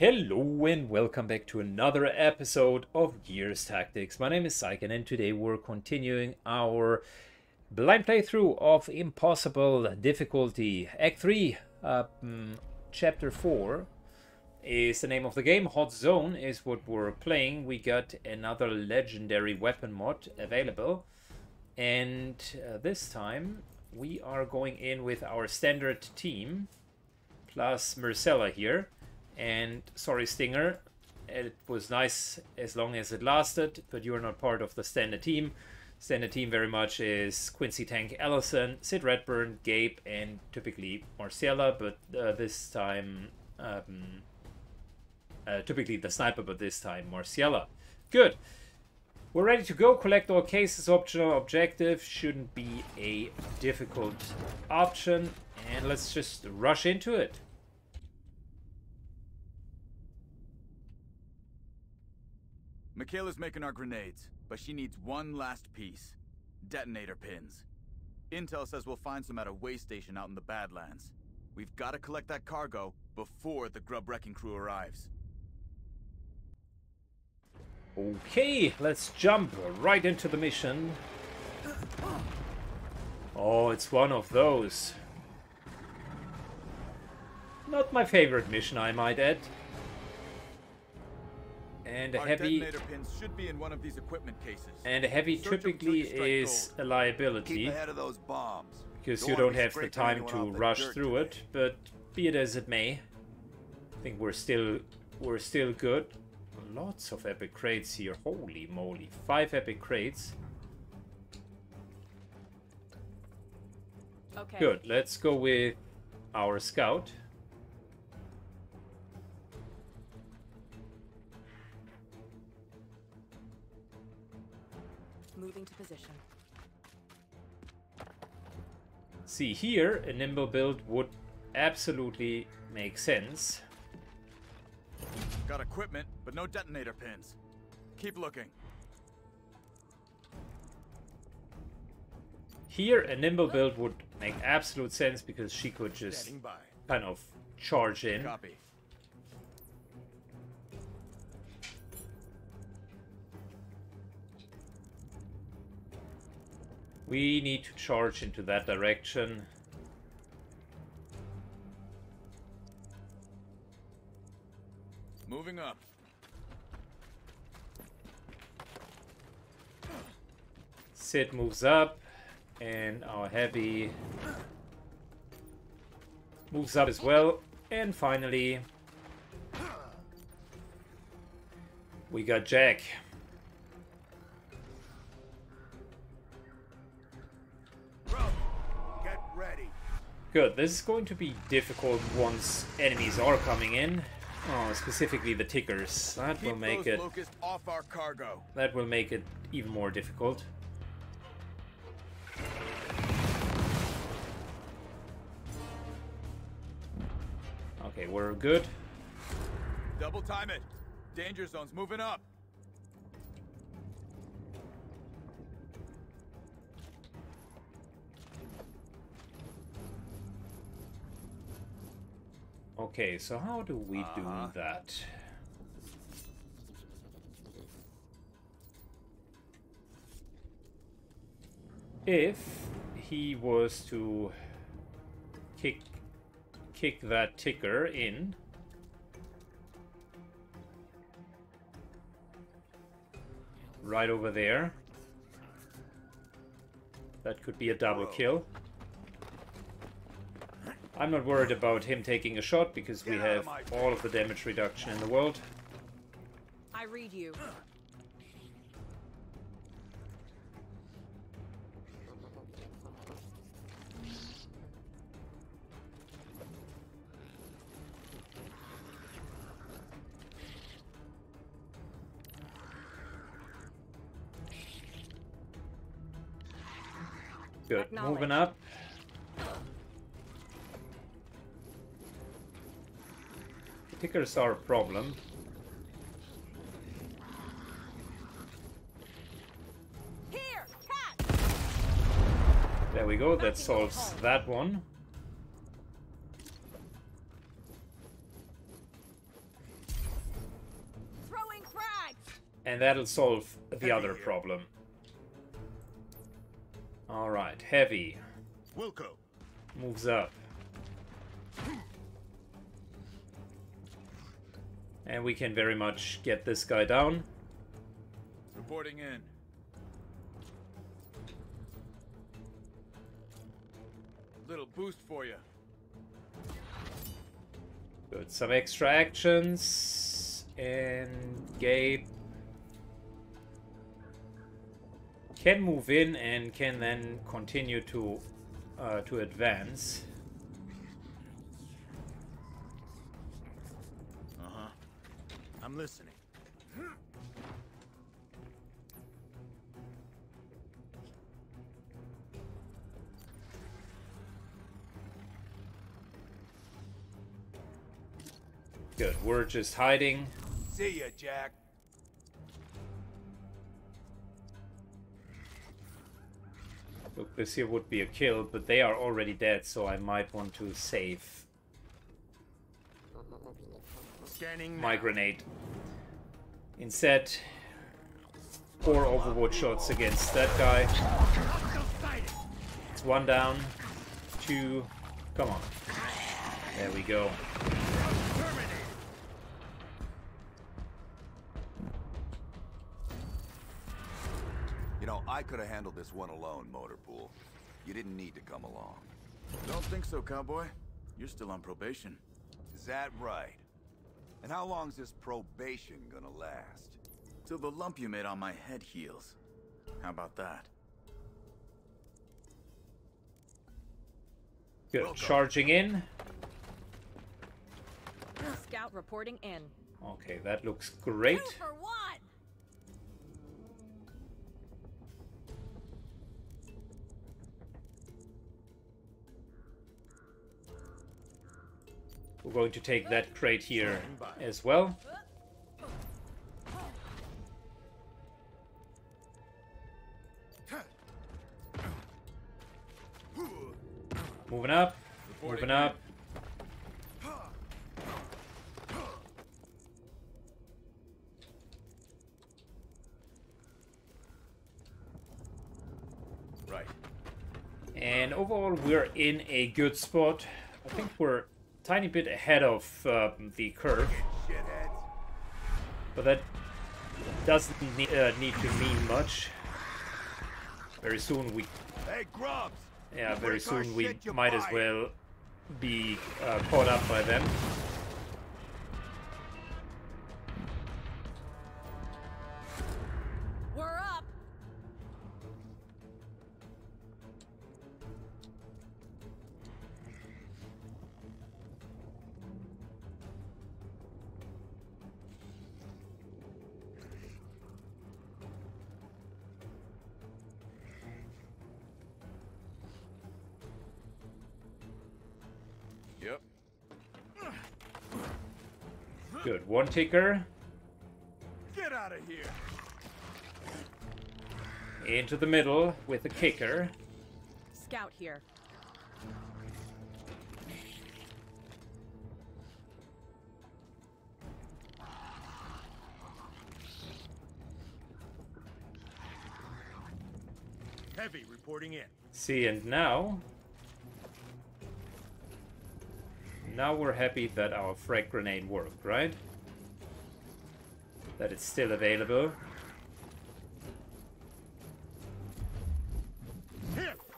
Hello and welcome back to another episode of Gears Tactics. My name is Syken and today we're continuing our blind playthrough of Impossible Difficulty. Act 3, uh, mm, Chapter 4 is the name of the game. Hot Zone is what we're playing. We got another legendary weapon mod available. And uh, this time we are going in with our standard team plus Marcella here. And sorry, Stinger, it was nice as long as it lasted, but you're not part of the standard team. Standard team very much is Quincy Tank Ellison, Sid Redburn, Gabe, and typically Marcella, but uh, this time, um, uh, typically the sniper, but this time Marcella. Good. We're ready to go. Collect all cases. Optional objective shouldn't be a difficult option. And let's just rush into it. Mikayla's making our grenades, but she needs one last piece. Detonator pins. Intel says we'll find some at a way station out in the Badlands. We've got to collect that cargo before the grub wrecking crew arrives. Okay, let's jump right into the mission. Oh, it's one of those. Not my favorite mission, I might add. And a Our heavy detonator pins should be in one of these equipment cases. and a heavy Search 'em till typically is gold. a liability Keep ahead of those bombs. because Don't you don't have the time to the rush through today. it. But be it as it may, I think we're still we're still good. Lots of epic crates here. Holy moly, five epic crates. Okay. Good. Let's go with our scout. Moving to position. See here, a nimble build would absolutely make sense. Got equipment, but no detonator pins. Keep looking. Here, a nimble build would make absolute sense because she could just kind of charge in. Copy. We need to charge into that direction. Moving up. Sid moves up, and our heavy moves up as well. And finally, we got Jack. Good, this is going to be difficult once enemies are coming in. Oh, specifically the tickers. That will make it off our cargo. that will make it even more difficult. Okay, we're good. Double time it. Danger zone's moving up. Okay, so how do we do Uh-huh. that? If he was to kick kick that ticker in right over there that could be a double Whoa. kill I'm not worried about him taking a shot because we have all of the damage reduction in the world. I read you. Good. Moving up. tickers are a problem. Here, there we go, that solves that one. And that'll solve the other problem. Alright, heavy. Wilco. Moves up. And we can very much get this guy down. Reporting in. Little boost for you. Good. Some extra actions. And Gabe can move in and can then continue to uh, to advance. Uh huh. I'm listening. Good. We're just hiding. See ya, Jack. Look, this here would be a kill, but they are already dead, so I might want to save Scanning my grenade. Instead, four Overwatch shots against that guy. It's one down, two. Come on. There we go. You know, I could have handled this one alone, Motorpool. You didn't need to come along. Don't think so, cowboy. You're still on probation. Is that right? And how long's this probation gonna last? Till the lump you made on my head heals. How about that? Good. Charging in. Scout reporting in. Okay, that looks great. Two for one. We're going to take that crate here as well. Moving up, moving up. Right. And overall, we're in a good spot. I think we're tiny bit ahead of uh, the curve, but that doesn't need, uh, need to mean much. Very soon we, Hey, Grubs. yeah, very soon we might as well be uh, caught up by them. One ticker Get out of here. into the middle with a kicker. Scout here. Heavy reporting in. See, and now... Now we're happy that our frag grenade worked, right? That it's still available.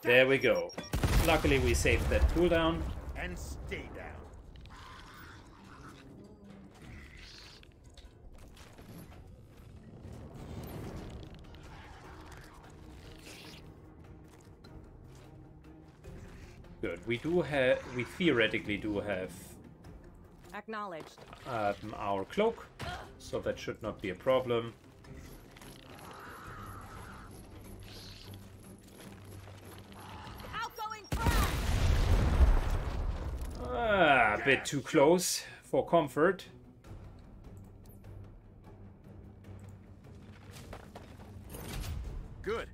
There we go. Luckily we saved that cooldown. And stay down. Good. We do have... We theoretically do have Acknowledged. um, our cloak, so that should not be a problem. Ah, a bit too close for comfort. Good.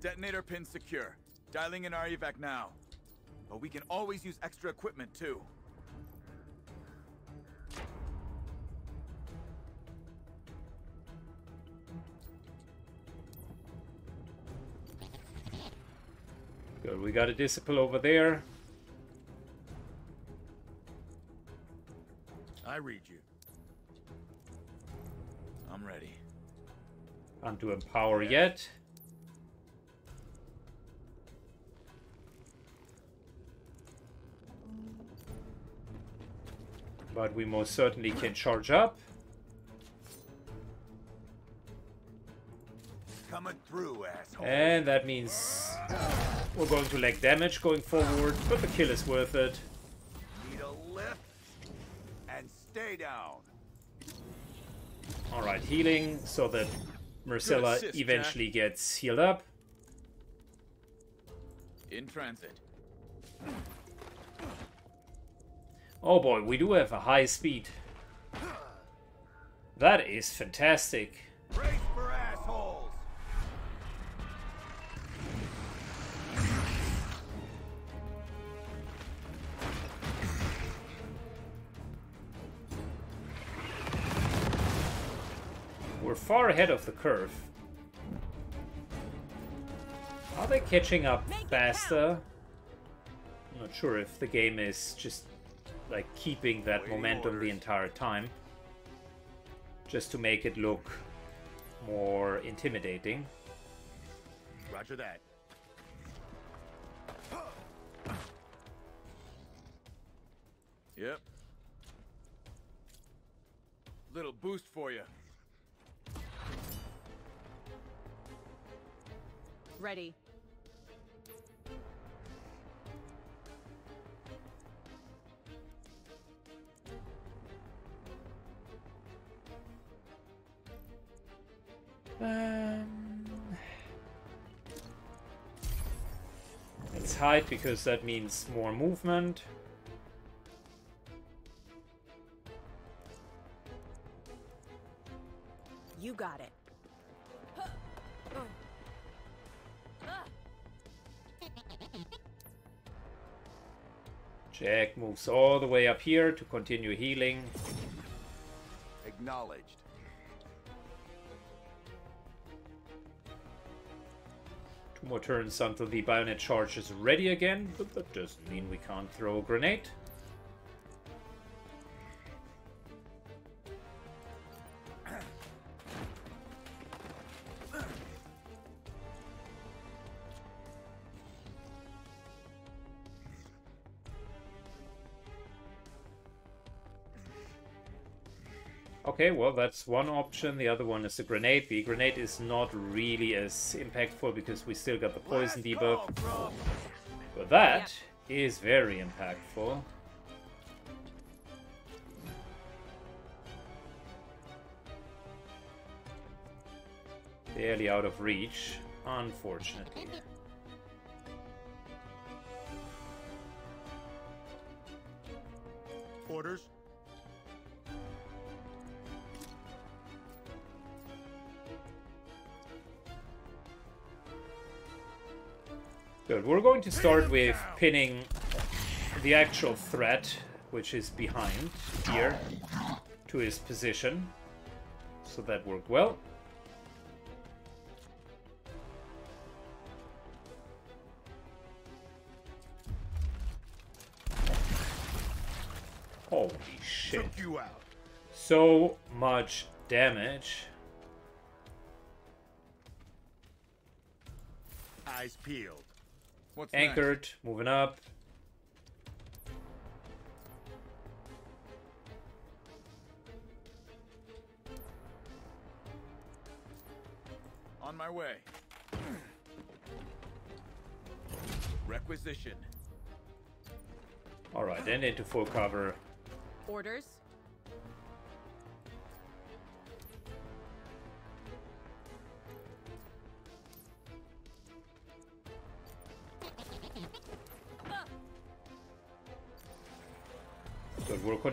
Detonator pin secure. Dialing in our evac now. But we can always use extra equipment too. Got a disciple over there. I read you. I'm ready. Can't do empower yet. But we most certainly can charge up. Through, asshole. And that means we're going to lack damage going forward, but the kill is worth it. Need a lift and stay down. Alright, healing so that Marcella assist, Jack. eventually gets healed up. In transit. Oh boy, we do have a high speed. That is fantastic. Brace far ahead of the curve. Are they catching up Make faster? I'm not sure if the game is just like keeping that Waiting momentum the entire time. Just to make it look more intimidating. Roger that. Yep. Little boost for you. Ready. Um, let's hide because that means more movement. You got it. Jack moves all the way up here to continue healing. Acknowledged. Two more turns until the bayonet charge is ready again, but that doesn't mean we can't throw a grenade. Okay, well, that's one option. The other one is the grenade. The grenade is not really as impactful because we still got the poison debuff. call, bro. But that is very impactful. Barely out of reach, unfortunately. Orders. Good. We're going to start with pinning the actual threat, which is behind here, to his position. So that worked well. Holy shit. Took you out. So much damage. Eyes peeled. What's next? Anchored, moving up. On my way. Requisition. Alright, and into full cover. Orders.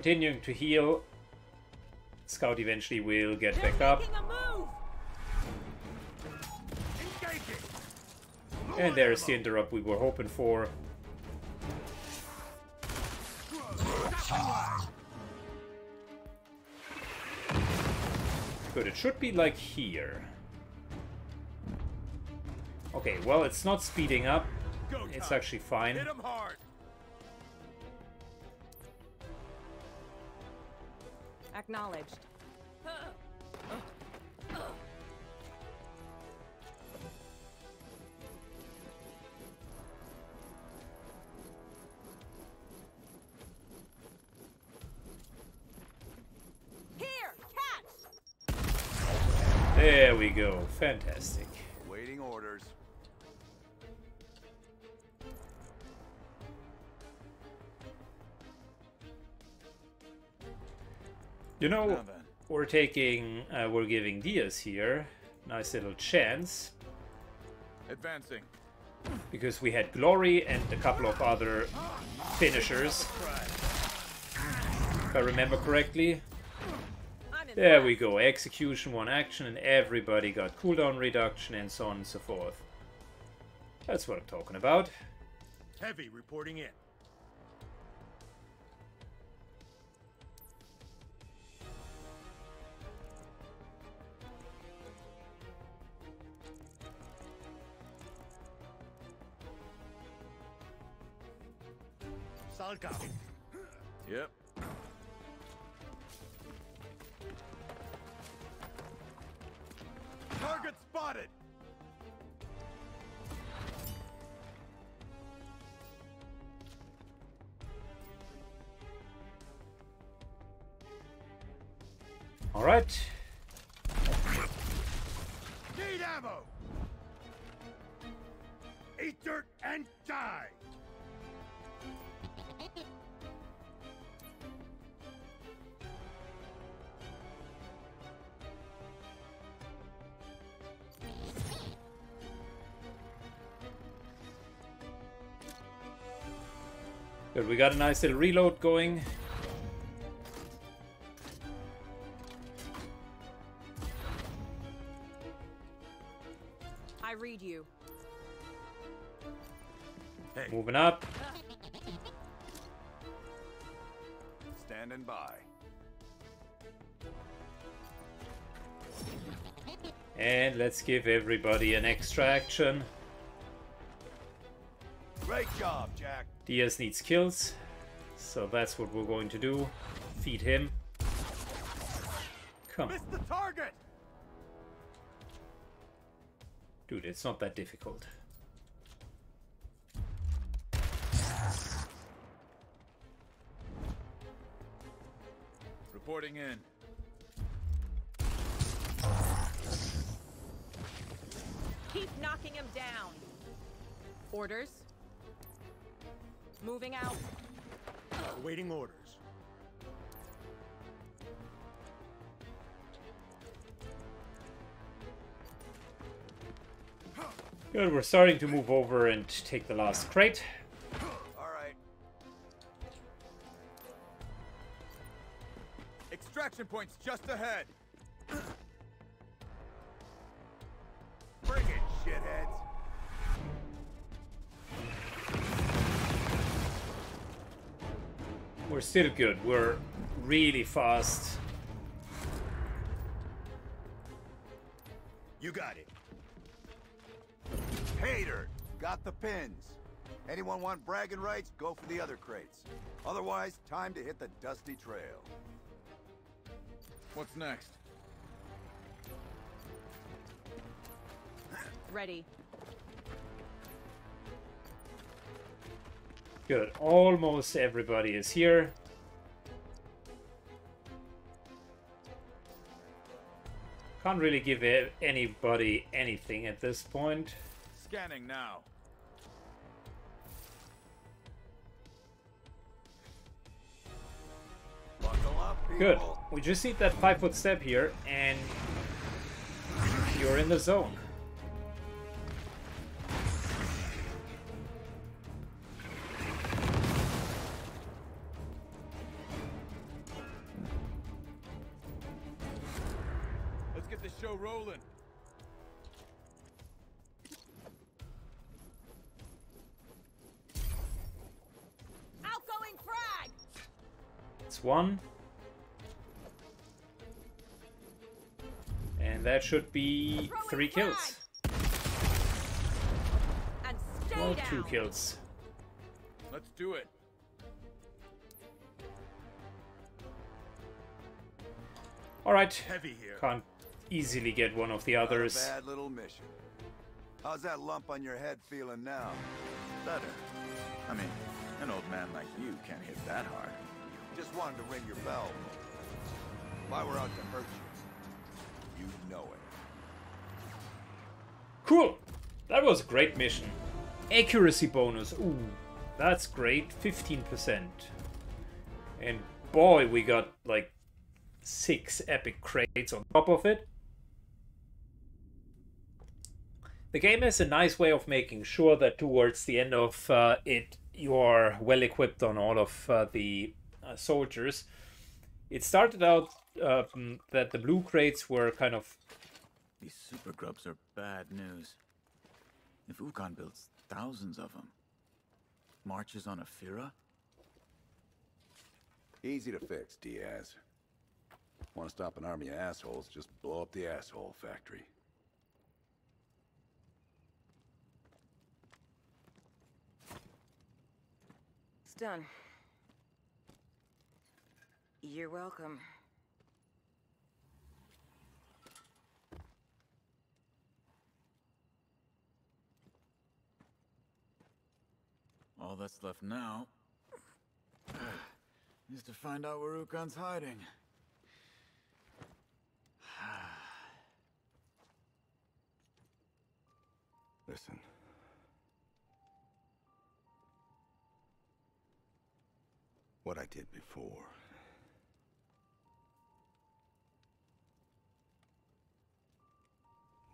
Continuing to heal. Scout eventually will get back up. Making a move. Engaging. And there's the interrupt we were hoping for. Good, it should be like here. Okay, well, it's not speeding up. it's actually fine. Acknowledged. Here, catch! There we go. Fantastic. You know, we're taking, uh, we're giving Diaz here nice little chance Advancing. because we had Glory and a couple of other finishers, if I remember correctly. There we go. Execution, one action, and everybody got cooldown reduction and so on and so forth. That's what I'm talking about. Heavy reporting in. Solid. Yep. Target spotted. All right. Need ammo. Eat dirt and die. Good. We got a nice little reload going. I read you. Hey, Moving up. Standing by. And let's give everybody an extra action. Great job, Jack. Diaz needs kills. So that's what we're going to do. Feed him. Come on. missed the target. Dude, it's not that difficult. Reporting in. Keep knocking him down. Orders. Moving out. Awaiting orders. Good, we're starting to move over and take the last crate. All right. Extraction points just ahead. Still good. We're really fast. You got it. Hater, got the pins. Anyone want bragging rights? Go for the other crates. Otherwise, time to hit the dusty trail. What's next? Ready. Good. Almost everybody is here. Can't really give anybody anything at this point. Scanning now. Buckle up, people. Good. We just need that five foot step here, and you're in the zone. Should be three kills. And Well, two kills. Let's do it. Alright, Heavy here. can't easily get one of the Not a others. bad little mission. How's that lump on your head feeling now? Better. I mean, an old man like you can't hit that hard. Just wanted to ring your bell. If I were out to hurt you, you'd know it. Cool! That was a great mission. Accuracy bonus. Ooh, that's great. 15%. And boy, we got like six epic crates on top of it. The game has a nice way of making sure that towards the end of uh, it, you are well equipped on all of uh, the uh, soldiers. It started out um, that the blue crates were kind of These super grubs are bad news. If Ukkon builds thousands of them, marches on Ephyra, Easy to fix, Diaz. Want to stop an army of assholes, just blow up the asshole factory. It's done. You're welcome. All that's left now is to find out where Ukkon's hiding. Listen. What I did before.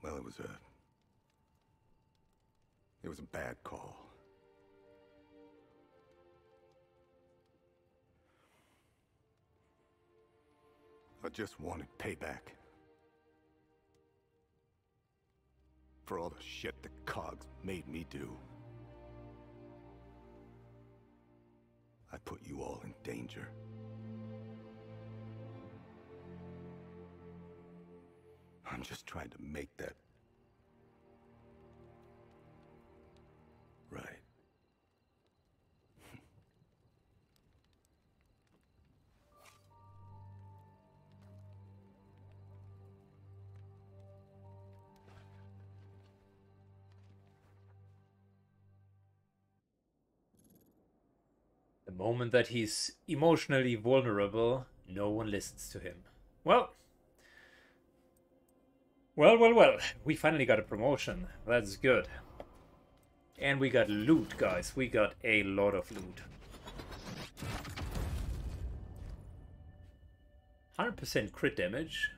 Well, it was a. It was a bad call. I just wanted payback. For all the shit the cogs made me do. I put you all in danger. I'm just trying to make that moment that he's emotionally vulnerable, no one listens to him. Well, well, well, well. We finally got a promotion. That's good. And we got loot, guys. We got a lot of loot. 100% crit damage.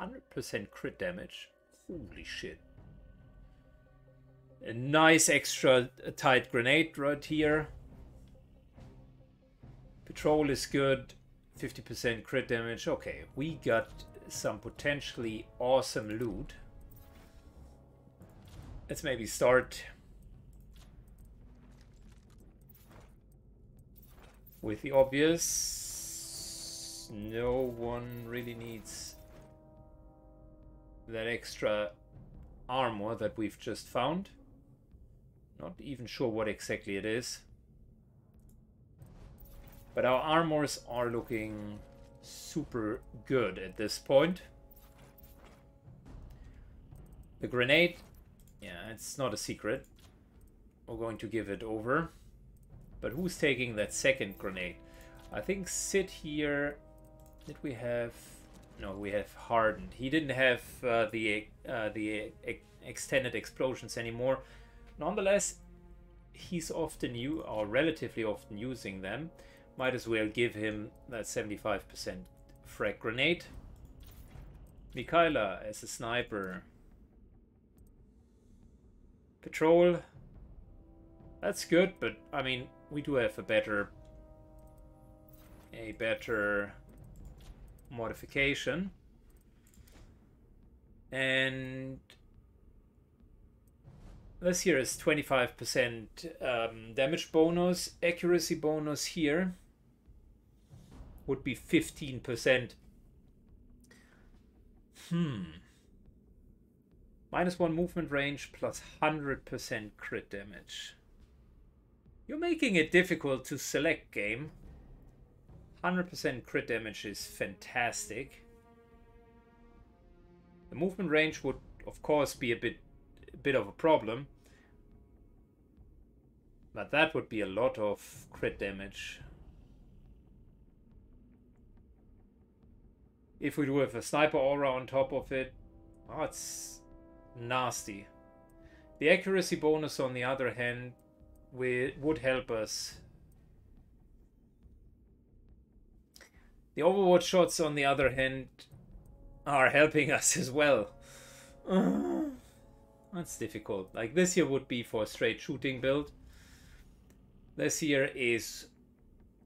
100% crit damage. Holy shit. A nice extra tight grenade right here. Patrol is good. 50% crit damage. Okay, we got some potentially awesome loot. Let's maybe start with the obvious. No one really needs that extra armor that we've just found. Not even sure what exactly it is. But our armors are looking super good at this point. The grenade, yeah, it's not a secret. We're going to give it over. But who's taking that second grenade? I think Sid here. Did we have? No, we have hardened. He didn't have uh, the uh, the e extended explosions anymore. Nonetheless, he's often you or relatively often using them. Might as well give him that 75% frag grenade. Mikayla as a sniper. Patrol. That's good, but I mean, we do have a better a better modification. And this here is 25% um, damage bonus. Accuracy bonus here would be 15%. Hmm. Minus 1 movement range plus 100% crit damage. You're making it difficult to select game. 100% crit damage is fantastic. The movement range would of course be a bit bit of a problem. But that would be a lot of crit damage. If we do have a sniper aura on top of it, oh, it's nasty. The accuracy bonus, on the other hand, we, would help us. The Overwatch shots, on the other hand, are helping us as well. That's difficult. Like this here would be for a straight shooting build. This here is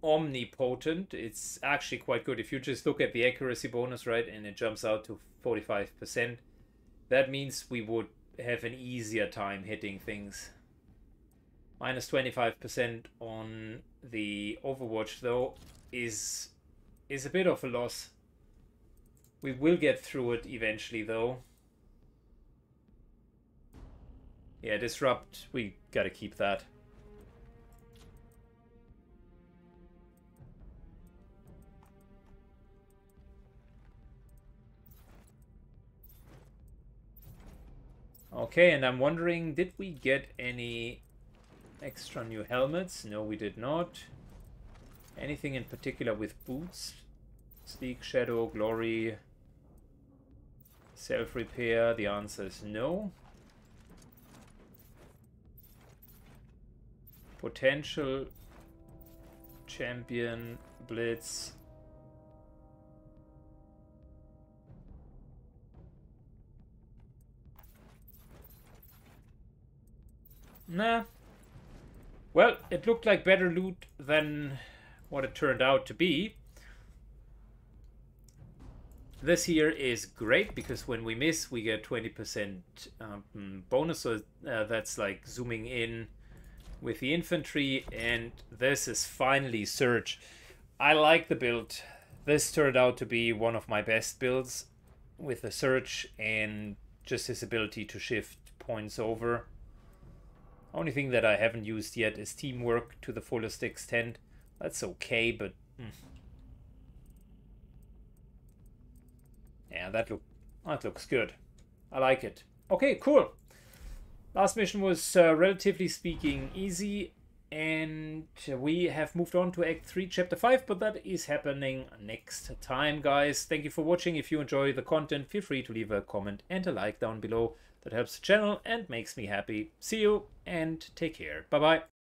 omnipotent. It's actually quite good. If you just look at the accuracy bonus, right, and it jumps out to 45%, that means we would have an easier time hitting things. Minus 25% on the Overwatch, though, is is a bit of a loss. We will get through it eventually, though. Yeah, Disrupt, we gotta keep that. Okay, and I'm wondering, did we get any extra new helmets? No, we did not. Anything in particular with boots? Sleek, Shadow, Glory, Self-repair? The answer is no. Potential Champion, Blitz, Nah. Well, it looked like better loot than what it turned out to be. This here is great because when we miss, we get 20% um, bonus. So uh, that's like zooming in with the infantry. And this is finally Surge. I like the build. This turned out to be one of my best builds with the Surge and just his ability to shift points over. Only thing that I haven't used yet is teamwork to the fullest extent. That's okay, but... Hmm. Yeah, that, look, that looks good. I like it. Okay, cool. Last mission was, uh, relatively speaking, easy. And we have moved on to Act 3, Chapter 5, but that is happening next time, guys. Thank you for watching. If you enjoy the content, feel free to leave a comment and a like down below. That helps the channel and makes me happy. See you and take care. Bye bye.